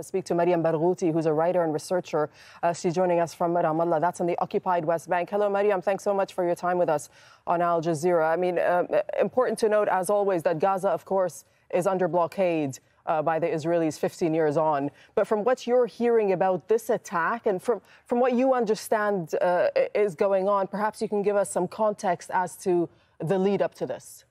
Speak to Mariam Barghouti, who's a writer and researcher. Uh, she's joining us from Ramallah. That's on the occupied West Bank. Hello, Mariam. Thanks so much for your time with us on Al Jazeera. I mean, uh, important to note, as always, that Gaza, of course, is under blockade. Uh, by the Israelis 15 years on. But from what you're hearing about this attack and from, from what you understand uh, is going on, perhaps you can give us some context as to the lead up to this.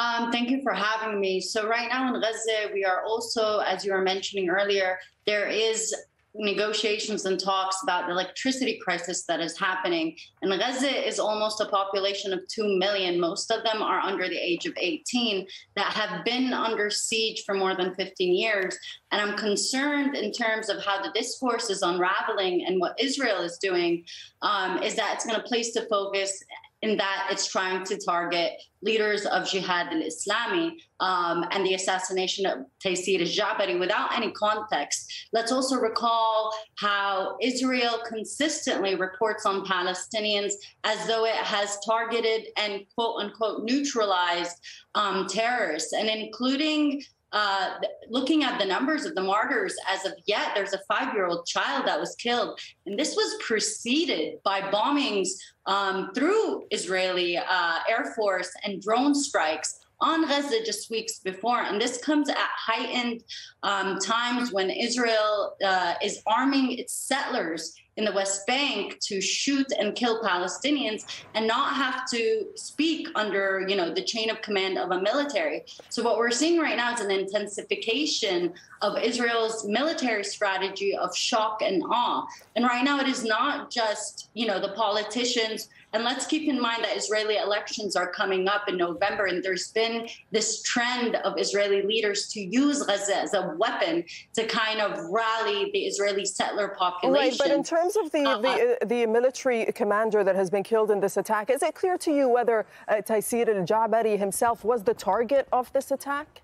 Um, thank you for having me. So right now in Gaza, we are also, as you were mentioning earlier, there is negotiations and talks about the electricity crisis that is happening. And Gaza is almost a population of 2 million. Most of them are under the age of 18 that have been under siege for more than 15 years. And I'm concerned in terms of how the discourse is unraveling and what Israel is doing, um, is that it's going to place the focus in that it's trying to target leaders of Jihad al-Islami um, and the assassination of Taysir al-Jabari without any context. Let's also recall how Israel consistently reports on Palestinians as though it has targeted and quote unquote neutralized um, terrorists and including uh, looking at the numbers of the martyrs as of yet, there's a five year old child that was killed. And this was preceded by bombings um, through Israeli uh, Air Force and drone strikes on Gaza just weeks before. And this comes at heightened um, times when Israel uh, is arming its settlers in the West Bank to shoot and kill Palestinians and not have to speak under, you know, the chain of command of a military. So what we're seeing right now is an intensification of Israel's military strategy of shock and awe. And right now it is not just, you know, the politicians and let's keep in mind that Israeli elections are coming up in November, and there's been this trend of Israeli leaders to use Gaza as a weapon to kind of rally the Israeli settler population. Right, but in terms of the, uh, the, uh, the, military commander that has been killed in this attack, is it clear to you whether uh, Taysir al-Jabari himself was the target of this attack?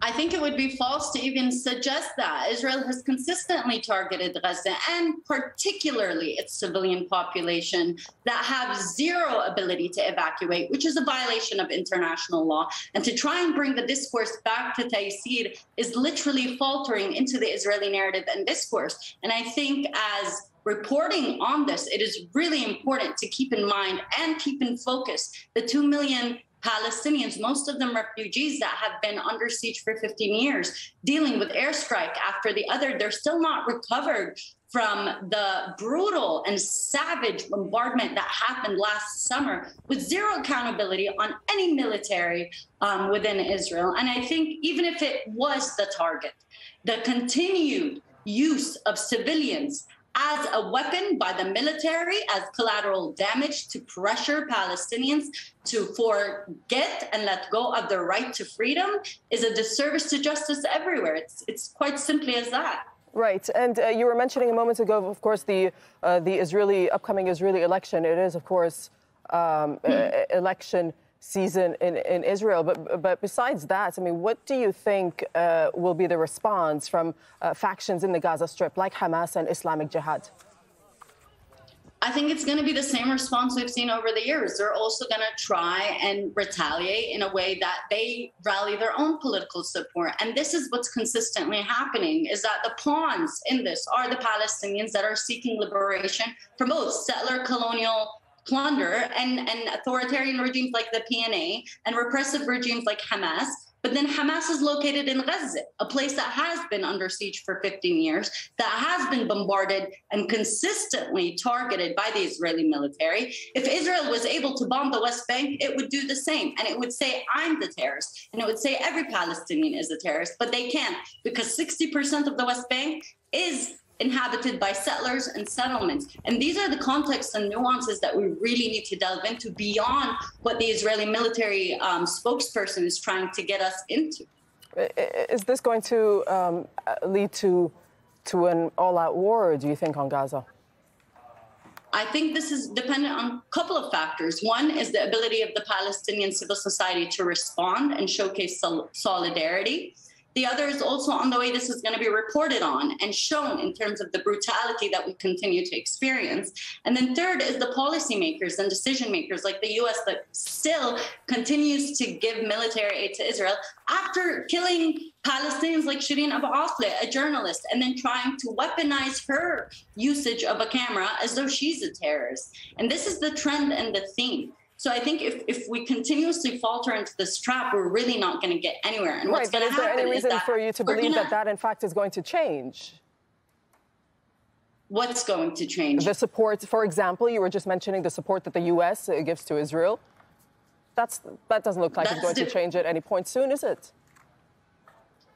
I think it would be false to even suggest that. Israel has consistently targeted Gaza and particularly its civilian population that have zero ability to evacuate, which is a violation of international law. And to try and bring the discourse back to Taysir is literally faltering into the Israeli narrative and discourse. And I think as reporting on this, it is really important to keep in mind and keep in focus the 2 million Palestinians, most of them refugees that have been under siege for 15 years, dealing with airstrike after the other. They're still not recovered from the brutal and savage bombardment that happened last summer with zero accountability on any military um, within Israel. And I think even if it was the target, the continued use of civilians as a weapon by the military as collateral damage to pressure Palestinians to forget and let go of their right to freedom is a disservice to justice everywhere. It's, it's quite simply as that. Right, and uh, you were mentioning a moment ago, of course, the uh, the Israeli upcoming Israeli election. It is, of course, um, mm. election season in, in Israel. But, but besides that, I mean, what do you think uh, will be the response from uh, factions in the Gaza Strip like Hamas and Islamic Jihad? I think it's going to be the same response we've seen over the years. They're also going to try and retaliate in a way that they rally their own political support. And this is what's consistently happening is that the pawns in this are the Palestinians that are seeking liberation from both settler colonial plunder and, and authoritarian regimes like the PNA and repressive regimes like Hamas. But then Hamas is located in Gaza, a place that has been under siege for 15 years, that has been bombarded and consistently targeted by the Israeli military. If Israel was able to bomb the West Bank, it would do the same. And it would say, I'm the terrorist. And it would say every Palestinian is a terrorist. But they can't because 60% of the West Bank is inhabited by settlers and settlements. And these are the contexts and nuances that we really need to delve into beyond what the Israeli military um, spokesperson is trying to get us into. Is this going to um, lead to to an all-out war, do you think, on Gaza? I think this is dependent on a couple of factors. One is the ability of the Palestinian civil society to respond and showcase sol- solidarity. The other is also on the way this is going to be reported on and shown in terms of the brutality that we continue to experience. And then third is the policymakers and decision makers like the US that still continues to give military aid to Israel after killing Palestinians like Shireen Abu Akleh, a journalist, and then trying to weaponize her usage of a camera as though she's a terrorist. And this is the trend and the theme. So I think if, if we continuously falter into this trap, we're really not going to get anywhere. And right, what's going to happen is there any reason for you to believe gonna, that that, in fact, is going to change? What's going to change? The support, for example, you were just mentioning the support that the U.S. Uh, gives to Israel. That's, that doesn't look like That's it's going de- to change at any point soon, is it?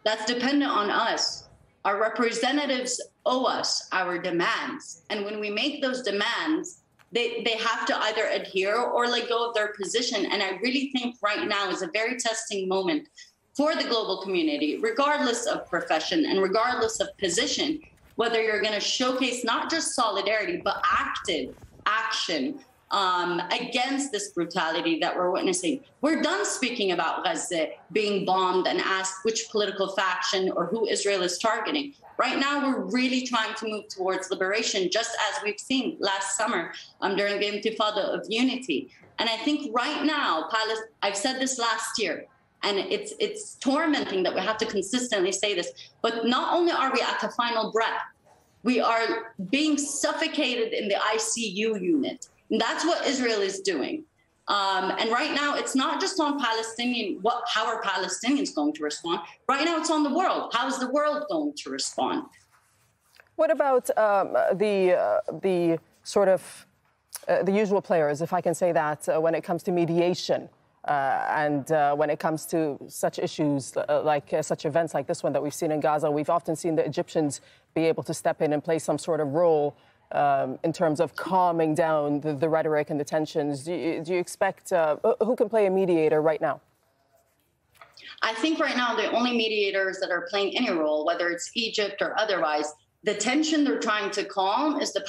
That's dependent on us. Our representatives owe us our demands. And when we make those demands, they, they have to either adhere or let go of their position. And I really think right now is a very testing moment for the global community, regardless of profession and regardless of position, whether you're going to showcase not just solidarity, but active action um, against this brutality that we're witnessing. We're done speaking about Gaza being bombed and asked which political faction or who Israel is targeting. Right now, we're really trying to move towards liberation, just as we've seen last summer um, during the Intifada of Unity. And I think right now, I've said this last year, and it's it's tormenting that we have to consistently say this. But not only are we at the final breath, we are being suffocated in the ICU unit. And that's what Israel is doing. Um, and right now, it's not just on Palestinian. What? How are Palestinians going to respond? Right now, it's on the world. How is the world going to respond? What about um, the uh, the sort of uh, the usual players, if I can say that, uh, when it comes to mediation? Uh, and uh, when it comes to such issues uh, like uh, such events like this one that we've seen in Gaza, we've often seen the Egyptians be able to step in and play some sort of role um, in terms of calming down the, the, rhetoric and the tensions. Do you, do you expect uh, who can play a mediator right now? I think right now the only mediators that are playing any role, whether it's Egypt or otherwise, the tension they're trying to calm is the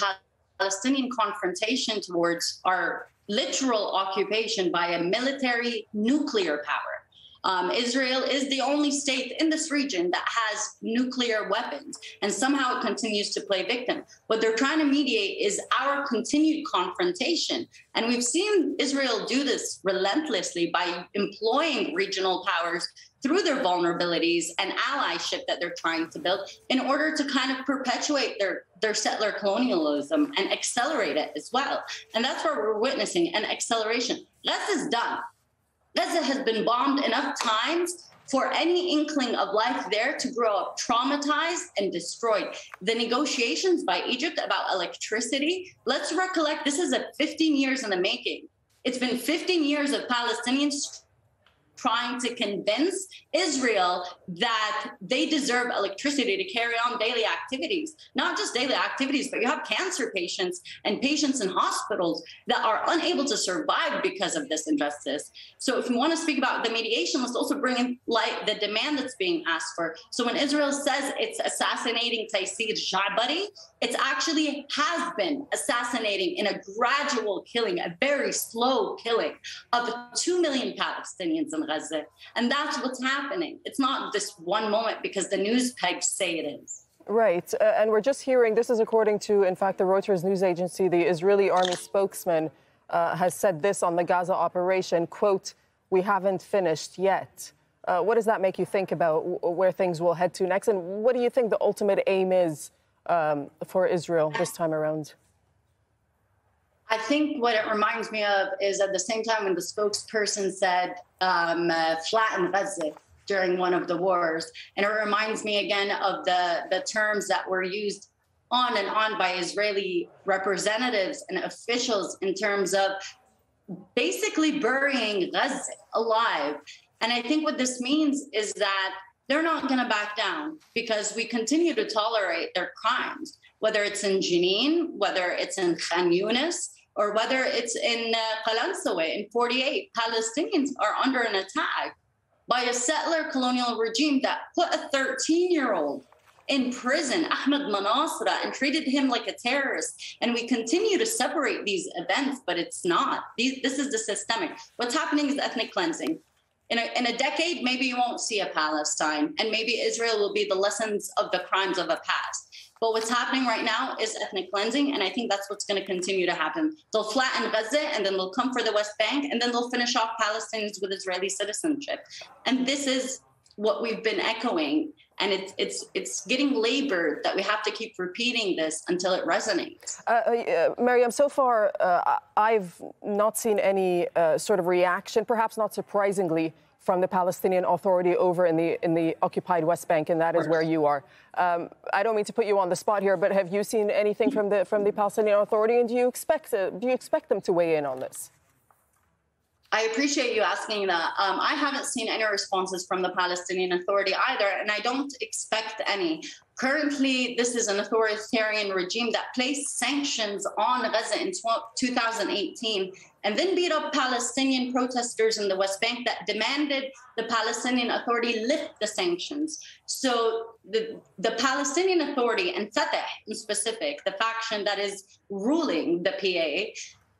Palestinian confrontation towards our literal occupation by a military nuclear power. Um, Israel is the only state in this region that has nuclear weapons, and somehow it continues to play victim. What they're trying to mediate is our continued confrontation. And we've seen Israel do this relentlessly by employing regional powers through their vulnerabilities and allyship that they're trying to build in order to kind of perpetuate their their settler colonialism and accelerate it as well. And that's where we're witnessing an acceleration. Less is done. Gaza has been bombed enough times for any inkling of life there to grow up traumatized and destroyed. The negotiations by Egypt about electricity, let's recollect this is a 15 years in the making. It's been 15 years of Palestinians trying to convince Israel that they deserve electricity to carry on daily activities. Not just daily activities, but you have cancer patients and patients in hospitals that are unable to survive because of this injustice. So, if we want to speak about the mediation, let's also bring in like the demand that's being asked for. So, when Israel says it's assassinating Taysir Jabari, it's actually has been assassinating in a gradual killing, a very slow killing of 2 million Palestinians in Gaza. And that's what's happening. It's not this one moment because the news pegs say it is. Right. Uh, and we're just hearing this is according to, in fact, the Reuters news agency, the Israeli army spokesman uh, has said this on the Gaza operation quote, we haven't finished yet. Uh, what does that make you think about where things will head to next? And what do you think the ultimate aim is um, for Israel this time around? I think what it reminds me of is at the same time when the spokesperson said um, uh, flatten Gaza during one of the wars. And it reminds me again of the, the terms that were used on and on by Israeli representatives and officials in terms of basically burying Gaza alive. And I think what this means is that they're not going to back down because we continue to tolerate their crimes, whether it's in Jenin, whether it's in Khan Yunis, or whether it's in uh, in 48. Palestinians are under an attack by a settler colonial regime that put a 13 year old in prison, Ahmed Manasra, and treated him like a terrorist. And we continue to separate these events, but it's not. These, this is the systemic. What's happening is ethnic cleansing. in a, in a decade, maybe you won't see a Palestine, and maybe Israel will be the lessons of the crimes of the past. But what's happening right now is ethnic cleansing, and I think that's what's going to continue to happen. They'll flatten Gaza, and then they'll come for the West Bank, and then they'll finish off Palestinians with Israeli citizenship. And this is what we've been echoing, and it's it's it's getting labored that we have to keep repeating this until it resonates. Uh, uh, Mariam, so far uh, I've not seen any uh, sort of reaction, perhaps not surprisingly from the Palestinian Authority over in the in the occupied West Bank, and that is where you are. Um, I don't mean to put you on the spot here, but have you seen anything from the from the Palestinian Authority, and do you expect uh, do you expect them to weigh in on this? I appreciate you asking that. Um, I haven't seen any responses from the Palestinian Authority either, and I don't expect any. Currently, this is an authoritarian regime that placed sanctions on Gaza in 2018 and then beat up Palestinian protesters in the West Bank that demanded the Palestinian Authority lift the sanctions. So the, the Palestinian Authority and Fatah in specific, the faction that is ruling the PA,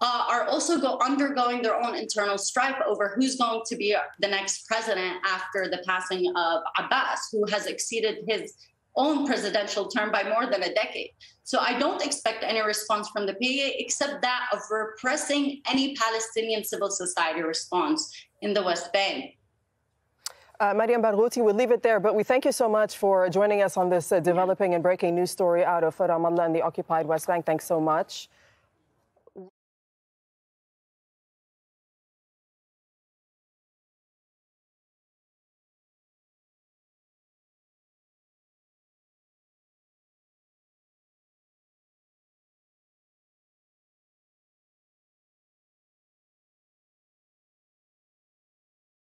uh, are also go undergoing their own internal strife over who's going to be the next president after the passing of Abbas, who has exceeded his own presidential term by more than a decade. So I don't expect any response from the PA except that of repressing any Palestinian civil society response in the West Bank. Uh, Mariam Barghouti, we'll leave it there, but we thank you so much for joining us on this uh, developing and breaking news story out of Ramallah and the occupied West Bank. Thanks so much.